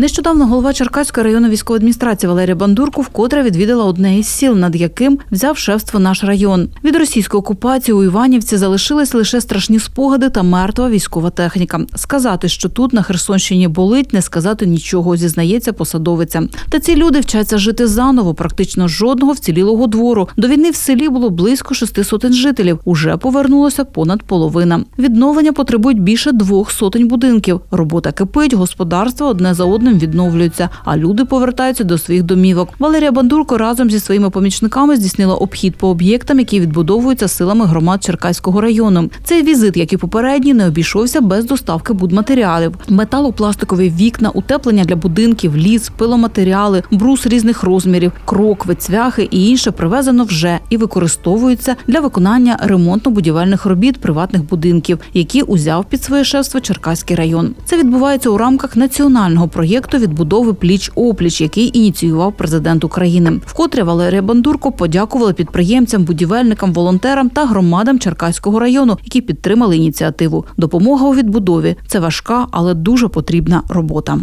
Нещодавно голова Черкаської районної військової адміністрації Валерія Бандурко вкотре відвідала одне із сіл, над яким взяв шефство наш район. Від російської окупації у Іванівці залишились лише страшні спогади та мертва військова техніка. Сказати, що тут на Херсонщині болить, не сказати нічого, зізнається посадовиця. Та ці люди вчаться жити заново. Практично жодного вцілілого двору. До війни в селі було близько шести сотень жителів. Уже повернулося понад половина. Відновлення потребують більше двох сотень будинків. Робота кипить, господарства одне за одним відновлюються, а люди повертаються до своїх домівок. Валерія Бандурко разом зі своїми помічниками здійснила обхід по об'єктам, які відбудовуються силами громад Черкаського району. Цей візит, як і попередній, не обійшовся без доставки будматеріалів: металопластикові вікна, утеплення для будинків, ліс, пиломатеріали, брус різних розмірів, крокви, цвяхи і інше привезено вже і використовується для виконання ремонтно-будівельних робіт приватних будинків, які узяв під своє шефство Черкаський район. Це відбувається у рамках національного проєкту відбудови пліч опліч, який ініціював президент України. Вкотре Валерія Бандурко подякувала підприємцям, будівельникам, волонтерам та громадам Черкаського району, які підтримали ініціативу. Допомога у відбудові це важка, але дуже потрібна робота.